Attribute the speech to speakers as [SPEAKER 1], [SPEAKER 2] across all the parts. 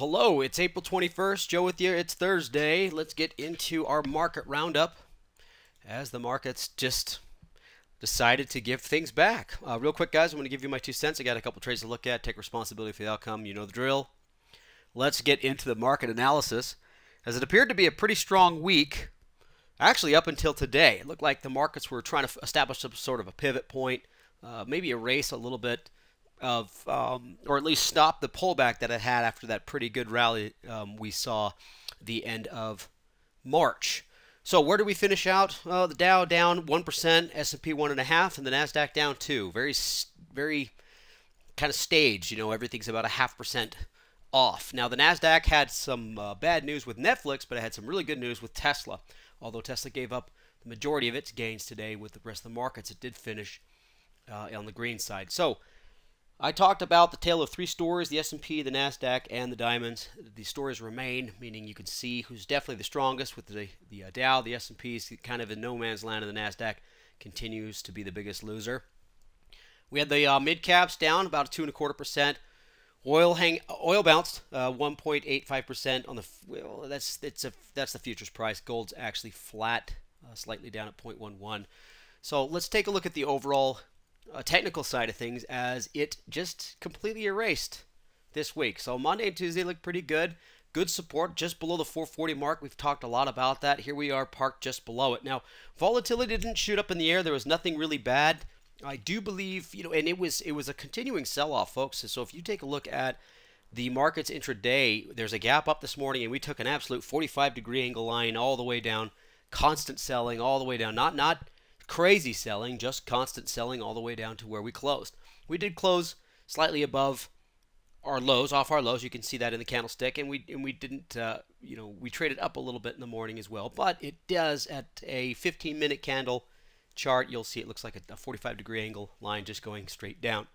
[SPEAKER 1] Well, hello, it's April 21st. Joe with you. It's Thursday. Let's get into our market roundup as the markets just decided to give things back. Uh, real quick, guys, I'm going to give you my two cents. I got a couple trades to look at, take responsibility for the outcome. You know the drill. Let's get into the market analysis. As it appeared to be a pretty strong week, actually up until today, it looked like the markets were trying to establish some sort of a pivot point, uh, maybe erase a little bit of, um, or at least stop the pullback that it had after that pretty good rally um, we saw the end of March. So where do we finish out? Uh, the Dow down one percent, S&P one and a half, and the Nasdaq down two. Very, very kind of staged. You know, everything's about a half percent off. Now the Nasdaq had some uh, bad news with Netflix, but it had some really good news with Tesla. Although Tesla gave up the majority of its gains today with the rest of the markets, it did finish uh, on the green side. So I talked about the tale of three stories, the S&P, the Nasdaq, and the diamonds. The stories remain, meaning you can see who's definitely the strongest with the, the uh, Dow, the S&P is kind of in no man's land, and the Nasdaq continues to be the biggest loser. We had the uh, mid caps down about two and a quarter percent. Oil hang oil bounced uh, 1.85 percent on the well, that's it's a that's the futures price. Gold's actually flat, uh, slightly down at 0.11. So let's take a look at the overall uh, technical side of things as it just completely erased this week. So Monday and Tuesday look pretty good. Good support just below the 440 mark. We've talked a lot about that. Here we are parked just below it. Now, volatility didn't shoot up in the air. There was nothing really bad. I do believe, you know, and it was it was a continuing sell-off, folks. So if you take a look at the markets intraday, there's a gap up this morning, and we took an absolute 45 degree angle line all the way down, constant selling all the way down. Not not crazy selling, just constant selling all the way down to where we closed. We did close slightly above our lows, off our lows. You can see that in the candlestick, and we and we didn't, uh, you know, we traded up a little bit in the morning as well. But it does at a 15-minute candle chart. You'll see it looks like a 45 degree angle line just going straight down.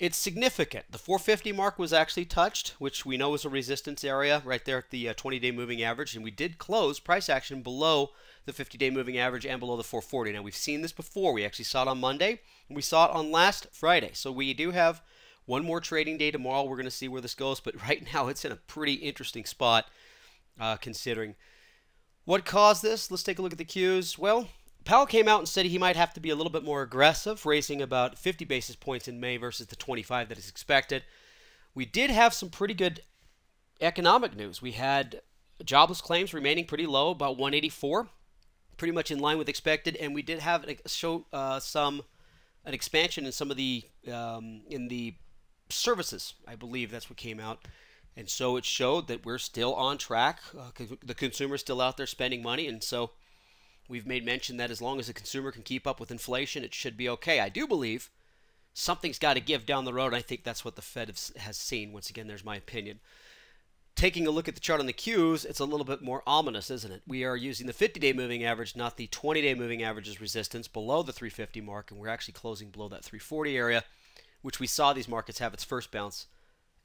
[SPEAKER 1] It's significant. The 450 mark was actually touched, which we know is a resistance area right there at the 20-day uh, moving average, and we did close price action below the 50-day moving average and below the 440. Now we've seen this before. We actually saw it on Monday, and we saw it on last Friday. So we do have one more trading day tomorrow. We're going to see where this goes, but right now it's in a pretty interesting spot, uh, considering what caused this. Let's take a look at the Qs. Well, Powell came out and said he might have to be a little bit more aggressive, raising about 50 basis points in May versus the 25 that is expected. We did have some pretty good economic news. We had jobless claims remaining pretty low, about 184, pretty much in line with expected, and we did have show uh, some an expansion in some of the um, in the services. I believe that's what came out. And so it showed that we're still on track. Uh, the consumer's still out there spending money, and so We've made mention that as long as the consumer can keep up with inflation, it should be okay. I do believe something's got to give down the road. I think that's what the Fed has seen. Once again, there's my opinion. Taking a look at the chart on the Qs, it's a little bit more ominous, isn't it? We are using the 50 day moving average, not the 20 day moving average as resistance below the 350 mark, and we're actually closing below that 340 area, which we saw these markets have its first bounce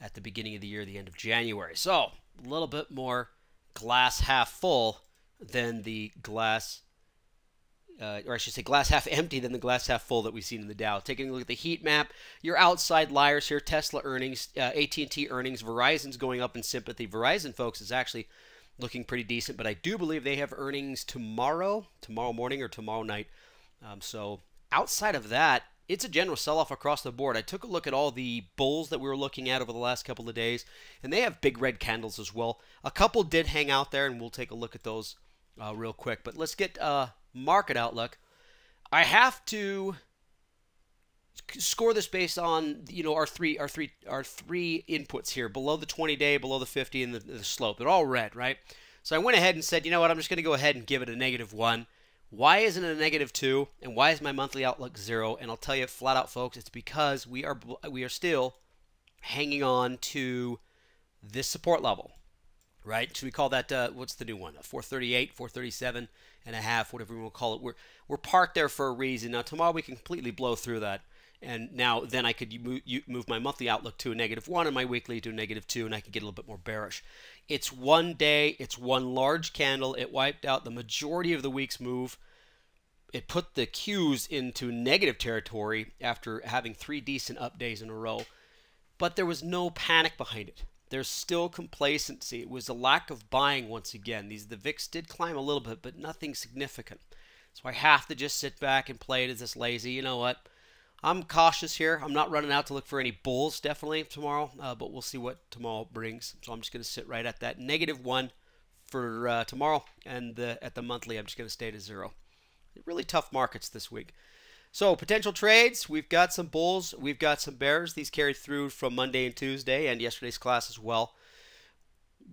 [SPEAKER 1] at the beginning of the year, the end of January. So, a little bit more glass half full than the glass uh, or I should say glass half empty than the glass half full that we've seen in the Dow. Taking a look at the heat map, your outside liars here, Tesla earnings, uh, AT&T earnings, Verizon's going up in sympathy. Verizon, folks, is actually looking pretty decent, but I do believe they have earnings tomorrow, tomorrow morning or tomorrow night. Um, so outside of that, it's a general sell-off across the board. I took a look at all the bulls that we were looking at over the last couple of days, and they have big red candles as well. A couple did hang out there, and we'll take a look at those uh, real quick. But let's get uh, market outlook. I have to score this based on you know our three our three our three inputs here below the 20 day below the 50 and the, the slope. They're all red right? So i went ahead and said you know what? I'm just going to go ahead and give it a negative one. Why isn't it a negative two? And why is my monthly outlook zero? And i'll tell you flat out folks it's because we are we are still hanging on to this support level right? Should we call that uh, what's the new one? A 438, 437 and a half, whatever we want to call it. We're we're parked there for a reason. Now tomorrow we can completely blow through that, and now then I could move my monthly outlook to a negative one and my weekly to a negative two, and I could get a little bit more bearish. It's one day. It's one large candle. It wiped out the majority of the week's move. It put the Qs into negative territory after having three decent up days in a row, but there was no panic behind it there's still complacency. It was a lack of buying once again. These the VIX did climb a little bit, but nothing significant. So I have to just sit back and play it as this lazy. You know what? I'm cautious here. I'm not running out to look for any bulls definitely tomorrow, uh, but we'll see what tomorrow brings. So I'm just going to sit right at that negative one for uh, tomorrow, and the, at the monthly, I'm just going to stay to zero. Really tough markets this week. So potential trades, we've got some bulls, we've got some bears. These carried through from Monday and Tuesday and yesterday's class as well.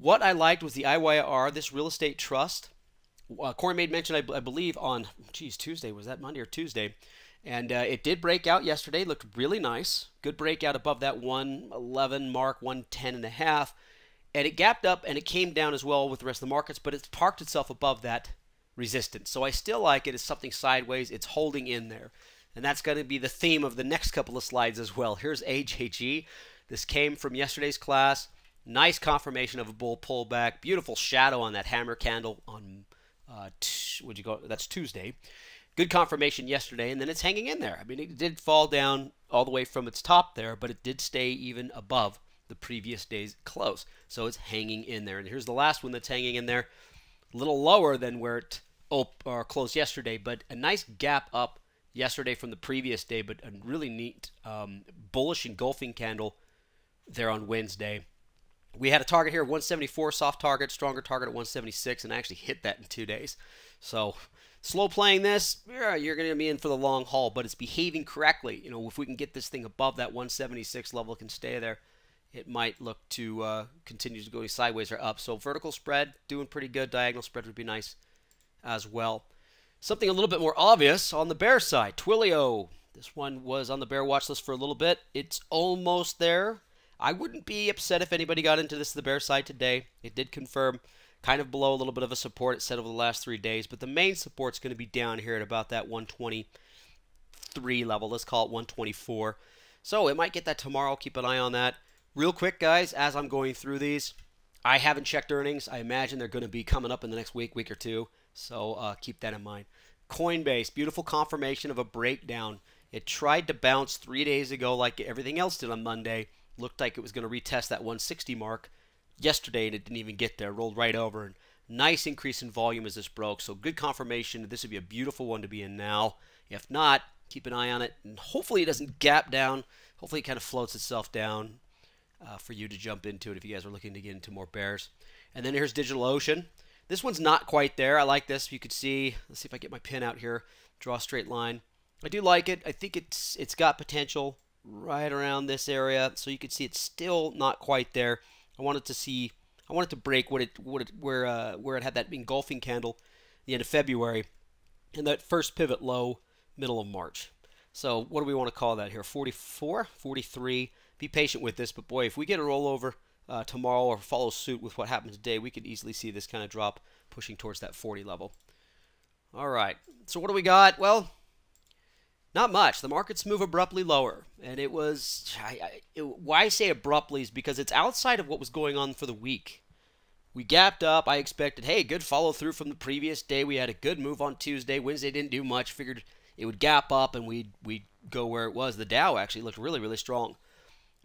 [SPEAKER 1] What I liked was the IYR, this real estate trust. Uh, Corey made mention, I, believe, on geez Tuesday was that Monday or Tuesday, and uh, it did break out yesterday. Looked really nice. Good breakout above that 111 mark, 110 and a half, and it gapped up and it came down as well with the rest of the markets, but it's parked itself above that resistance. So I still like it as something sideways. It's holding in there. And that's going to be the theme of the next couple of slides as well. Here's AJG. This came from yesterday's class. Nice confirmation of a bull pullback. Beautiful shadow on that hammer candle on uh, would you go? That's Tuesday. Good confirmation yesterday, and then it's hanging in there. I mean, it did fall down all the way from its top there, but it did stay even above the previous day's close. So it's hanging in there. And here's the last one that's hanging in there, a little lower than where it op- or closed yesterday, but a nice gap up yesterday from the previous day, but a really neat um, bullish engulfing candle there on Wednesday. We had a target here, 174 soft target, stronger target at 176, and I actually hit that in two days. So slow playing this, you're going to be in for the long haul, but it's behaving correctly. You know, if we can get this thing above that 176 level, can stay there, it might look to uh, continue to go sideways or up. So vertical spread doing pretty good. Diagonal spread would be nice as well. Something a little bit more obvious on the bear side, Twilio. This one was on the bear watch list for a little bit. It's almost there. I wouldn't be upset if anybody got into this the bear side today. It did confirm kind of below a little bit of a support it set over the last three days, but the main support's going to be down here at about that 123 level. Let's call it 124. So it might get that tomorrow. Keep an eye on that. Real quick, guys, as I'm going through these, I haven't checked earnings. I imagine they're going to be coming up in the next week, week or two. So uh, keep that in mind. Coinbase, beautiful confirmation of a breakdown. It tried to bounce three days ago like everything else did on Monday. Looked like it was going to retest that 160 mark yesterday and it didn't even get there. Rolled right over. And nice increase in volume as this broke. So good confirmation. This would be a beautiful one to be in now. If not, keep an eye on it. And hopefully it doesn't gap down. Hopefully it kind of floats itself down uh, for you to jump into it if you guys are looking to get into more bears. And then here's DigitalOcean. This one's not quite there. I like this. You could see, let's see if I get my pin out here, draw a straight line. I do like it. I think it's it's got potential right around this area. So you can see it's still not quite there. I wanted to see, I wanted to break what it, what it, where, uh, where it had that engulfing candle the end of February and that first pivot low middle of March. So what do we want to call that here? 44, 43. Be patient with this, but boy, if we get a rollover uh, tomorrow or follow suit with what happened today, we could easily see this kind of drop pushing towards that 40 level. All right, so what do we got? Well, not much. The markets move abruptly lower, and it was I, I, it, why I say abruptly is because it's outside of what was going on for the week. We gapped up. I expected, hey, good follow through from the previous day. We had a good move on Tuesday. Wednesday didn't do much. Figured it would gap up and we'd we'd go where it was. The Dow actually looked really really strong,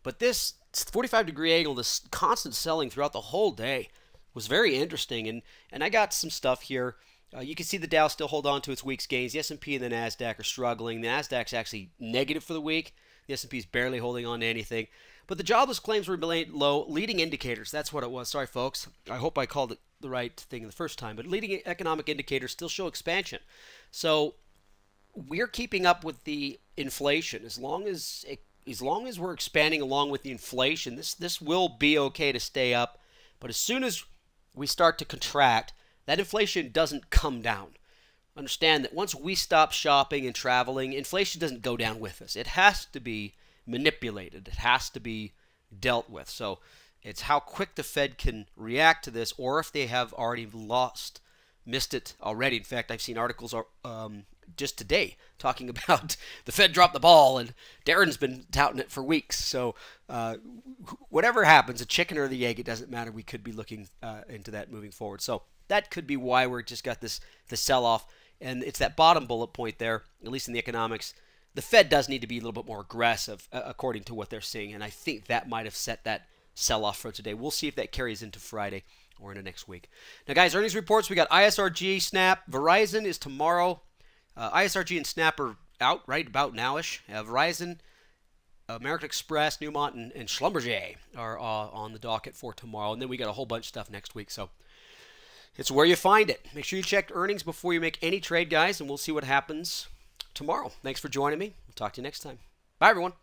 [SPEAKER 1] but this 45 degree angle, this constant selling throughout the whole day was very interesting. And, and I got some stuff here. Uh, you can see the Dow still hold on to its week's gains. The S&P and the Nasdaq are struggling. The Nasdaq's actually negative for the week. The S&P is barely holding on to anything. But the jobless claims remain low. Leading indicators, that's what it was. Sorry, folks. I hope I called it the right thing the first time. But leading economic indicators still show expansion. So we're keeping up with the inflation. As long as it as long as we're expanding along with the inflation, this this will be okay to stay up. But as soon as we start to contract, that inflation doesn't come down. Understand that once we stop shopping and traveling, inflation doesn't go down with us. It has to be manipulated. It has to be dealt with. So it's how quick the Fed can react to this, or if they have already lost, missed it already. In fact, I've seen articles um, just today talking about the Fed dropped the ball, and Darren's been touting it for weeks. So uh, whatever happens, a chicken or the egg, it doesn't matter. We could be looking uh, into that moving forward. So that could be why we're just got this the sell off, and it's that bottom bullet point there, at least in the economics. The Fed does need to be a little bit more aggressive, uh, according to what they're seeing, and I think that might have set that sell off for today. We'll see if that carries into Friday or into next week. Now, guys, earnings reports we got ISRG, Snap, Verizon is tomorrow. Uh, ISRG and Snap are out right about nowish. Uh, Verizon, American Express, Newmont, and, and Schlumberger are uh, on the docket for tomorrow. And then we got a whole bunch of stuff next week. So it's where you find it. Make sure you check earnings before you make any trade, guys, and we'll see what happens tomorrow. Thanks for joining me. We'll talk to you next time. Bye, everyone.